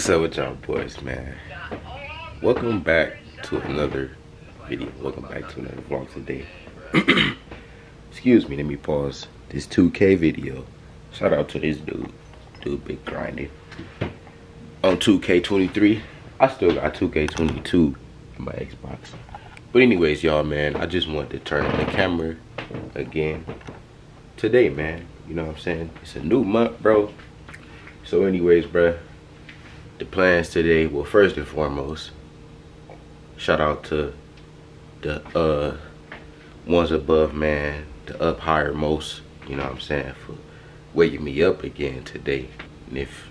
What's up with y'all boys, man? Welcome back to another video. Welcome back to another vlog today. Excuse me, let me pause this 2K video. Shout out to this dude. Dude big grinding. On 2K23. I still got 2K22 in my Xbox. But anyways, y'all, man, I just wanted to turn on the camera again today, man. You know what I'm saying? It's a new month, bro. So anyways, bro, the plans today, well, first and foremost, shout out to the uh ones above, man, the up higher most, you know what I'm saying, for waking me up again today. And if,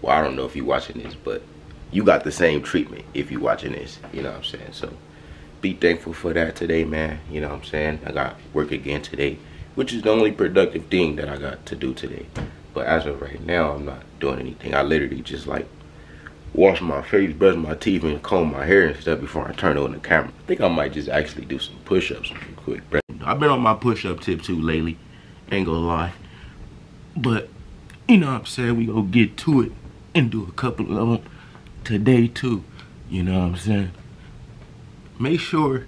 well, I don't know if you're watching this, but you got the same treatment if you're watching this, you know what I'm saying? So be thankful for that today, man. You know what I'm saying? I got work again today, which is the only productive thing that I got to do today. But as of right now, I'm not doing anything. I literally just like wash my face, brush my teeth, and comb my hair and stuff before I turn on the camera. I think I might just actually do some push-ups real quick. I've been on my push-up tip too lately. Ain't gonna lie. But, you know what I'm saying? We gonna get to it and do a couple of them today too. You know what I'm saying? Make sure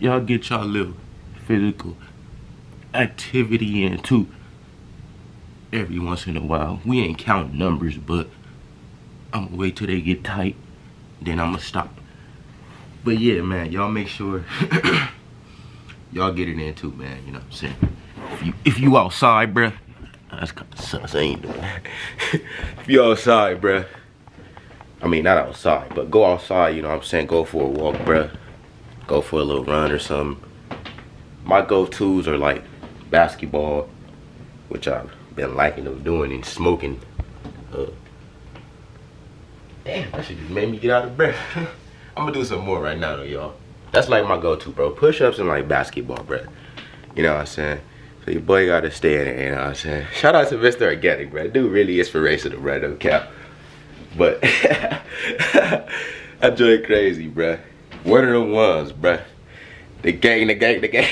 y'all get y'all little physical activity in too every once in a while. We ain't counting numbers, but I'm gonna wait till they get tight, then I'm gonna stop. But yeah, man, y'all make sure y'all get it in too, man. You know what I'm saying? If you if you outside, bruh, that's kind of sus. I ain't doing that. if you outside, bruh, I mean not outside, but go outside. You know what I'm saying? Go for a walk, bruh. Go for a little run or something. My go-tos are like basketball, which I've been liking of doing and smoking. Uh, damn, that should just made me get out of breath. I'm gonna do some more right now though, y'all. That's like my go-to, bro. Push-ups and like basketball, bro. You know what I'm saying? So your boy gotta stay in it, you know what I'm saying? Shout out to Mr. Organic, bro. Dude really is inspirational, bro, no cap. But that joint crazy, bro. One of the ones, bro. The gang, the gang, the gang.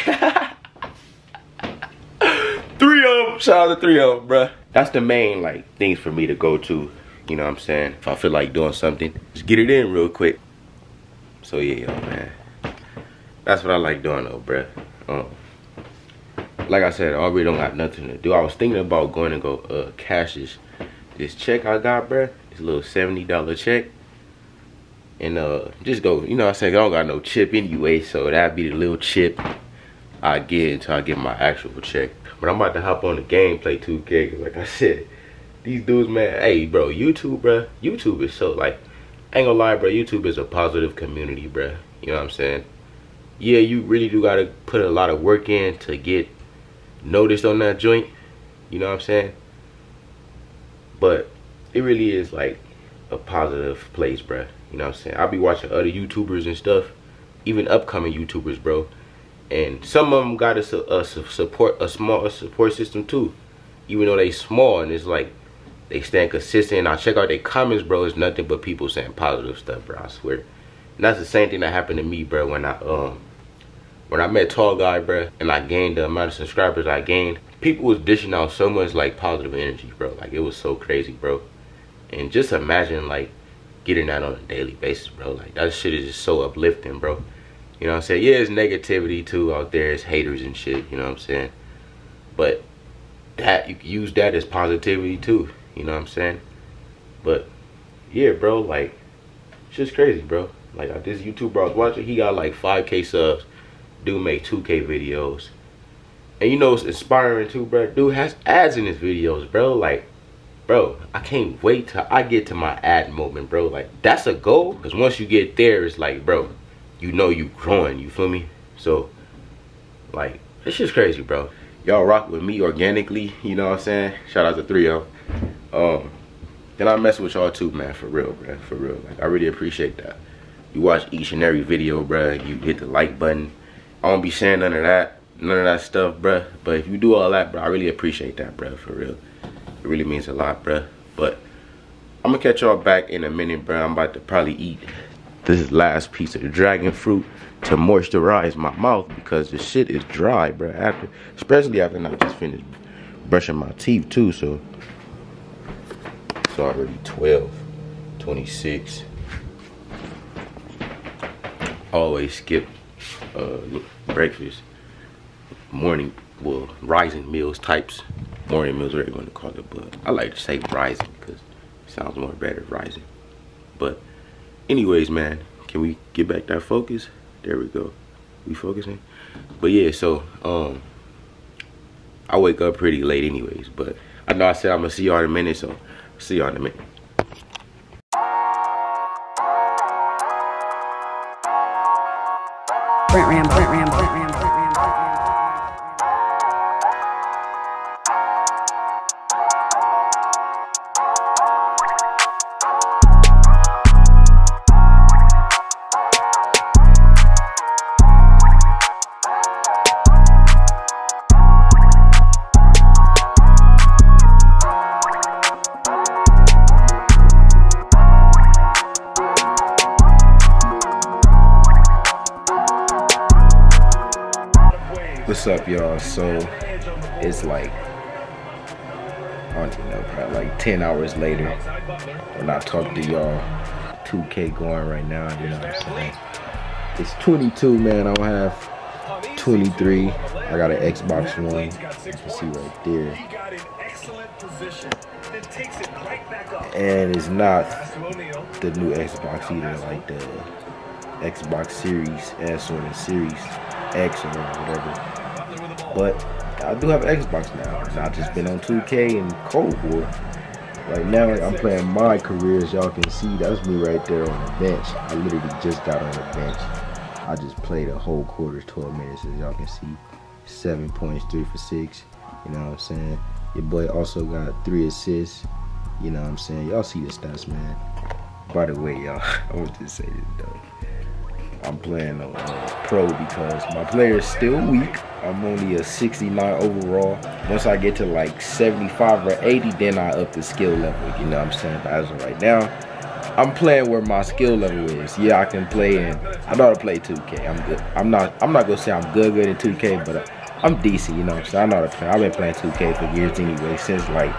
three of them. Shout out to three of them, bro. That's the main like things for me to go to. You know what I'm saying? If I feel like doing something, just get it in real quick. So yeah, yo, man. That's what I like doing though, bro. Um, like I said, I already don't got nothing to do. I was thinking about going and go uh, cash this, this check I got. It's a little $70 check and uh just go you know i said i don't got no chip anyway so that'd be the little chip i get until i get my actual check but i'm about to hop on the gameplay 2k like i said these dudes man hey bro youtube bro youtube is so like I ain't gonna lie bro youtube is a positive community bro you know what i'm saying yeah you really do gotta put a lot of work in to get noticed on that joint you know what i'm saying but it really is like a positive place bro you know what I'm saying? I'll be watching other YouTubers and stuff, even upcoming YouTubers, bro. And some of them got a, a support, a small a support system too. Even though they small and it's like, they stand consistent. And I check out their comments, bro. It's nothing but people saying positive stuff, bro. I swear. And that's the same thing that happened to me, bro, when I, um, when I met Tall Guy, bro, and I gained the amount of subscribers I gained, people was dishing out so much, like, positive energy, bro. Like, it was so crazy, bro. And just imagine, like, getting that on a daily basis, bro. Like that shit is just so uplifting, bro. You know what I'm saying? Yeah, it's negativity too out there. It's haters and shit, you know what I'm saying? But that you can use that as positivity too, you know what I'm saying? But yeah, bro, like it's just crazy, bro. Like this YouTuber I was watching, he got like 5k subs. Dude make 2k videos. And you know it's inspiring too, bro. Dude has ads in his videos, bro. Like bro, I can't wait till I get to my ad moment, bro. Like, that's a goal. Because once you get there, it's like, bro, you know you growing, you feel me? So, like, it's just crazy, bro. Y'all rock with me organically, you know what I'm saying? Shout out to 3 of Um, then I mess with y'all too, man, for real, bro, for real. Like, I really appreciate that. You watch each and every video, bro. You hit the like button. I won't be saying none of that, none of that stuff, bro. But if you do all that, bro, I really appreciate that, bro, for real. It really means a lot, bruh. But I'm gonna catch y'all back in a minute, bruh. I'm about to probably eat this last piece of dragon fruit to moisturize my mouth because the shit is dry, bruh. After, especially after I just finished brushing my teeth too, so it's already 12. 26. Always skip uh, breakfast, morning, well, rising meals types. Morning meals, whatever you want to call it, but I like to say rising because it sounds more better, rising. But anyways, man, can we get back that focus? There we go. We focusing? But yeah, so um I wake up pretty late anyways, but I know I said I'm gonna see y'all in a minute, so see y'all in a minute. What's up, y'all? So it's like I don't even know, probably like 10 hours later when I talk to y'all. 2K going right now, you know what I'm saying? It's 22, man. I don't have 23. I got an Xbox One. You can see right there. And it's not the new Xbox either, like the Xbox Series S or the Series X or whatever. But I do have an Xbox now, and I've just been on 2K and Cold War. Right now, I'm playing my career, as y'all can see. That's me right there on the bench. I literally just got on the bench. I just played a whole quarter, 12 minutes, as y'all can see. Seven points, three for six. You know what I'm saying? Your boy also got three assists. You know what I'm saying? Y'all see the stats, man. By the way, y'all, I want to say this though. I'm playing a uh, pro because my player is still weak. I'm only a 69 overall. Once I get to like 75 or 80, then I up the skill level. You know what I'm saying? But as of right now, I'm playing where my skill level is. Yeah, I can play and I know how to play 2K. I'm good. I'm not. I'm not gonna say I'm good, good in 2K, but I'm decent. You know what I'm saying? I know how to play. I've been playing 2K for years anyway, since like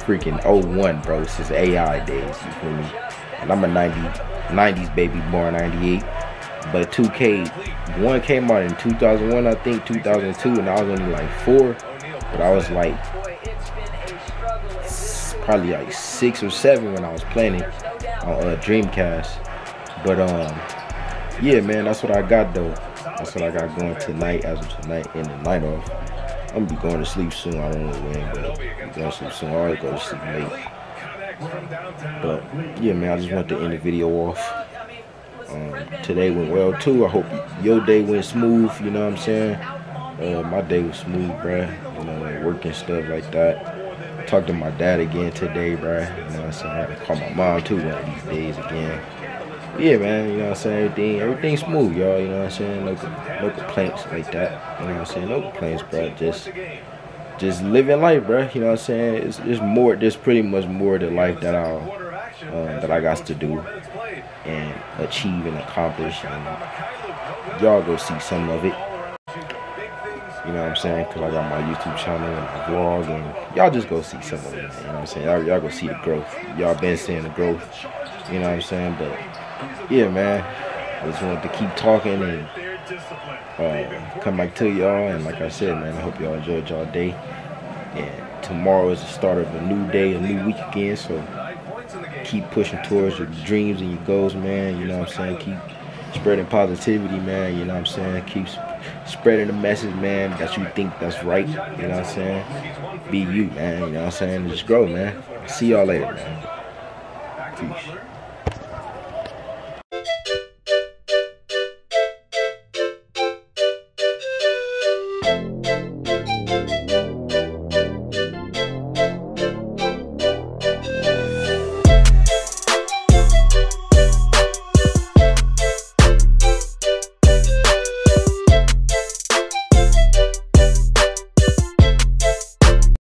freaking 01, bro. Since AI days. You feel me? And I'm a 90, 90s baby, born 98. But 2K one came out in 2001, I think 2002, and I was only like four. But I was like probably like six or seven when I was playing it on uh, Dreamcast. But um, yeah, man, that's what I got though. That's what I got going tonight. As of tonight, in the night off. I'm gonna be going to sleep soon. I don't know when, but I'm going to sleep soon. I always go to sleep late. But yeah, man, I just want to end the video off. Um, today went well too. I hope your day went smooth. You know what I'm saying? Uh, my day was smooth, bruh. You know, like working stuff like that. Talked to my dad again today, bruh. You know what I'm saying? I had to call my mom too one of these days again. Yeah, man. You know what I'm saying? Everything, everything's smooth, y'all. You know what I'm saying? No, no complaints like that. You know what I'm saying? No complaints, bruh. Just just living life, bro. You know what I'm saying? It's, it's more. There's pretty much more to life that I uh, that I got to do and achieve and accomplish. And y'all go see some of it. You know what I'm saying? Because I got my YouTube channel and my vlog. And y'all just go see some of it. You know what I'm saying? Y'all, y'all go see the growth. Y'all been seeing the growth. You know what I'm saying? But yeah, man. I just wanted to keep talking and uh, come back to y'all. And like I said, man, I hope y'all enjoyed y'all day. And tomorrow is the start of a new day, a new week again. So keep pushing towards your dreams and your goals, man. You know what I'm saying? Keep spreading positivity, man. You know what I'm saying? Keep spreading the message, man, that you think that's right. You know what I'm saying? Be you, man. You know what I'm saying? Just grow, man. See y'all later, man. Peace.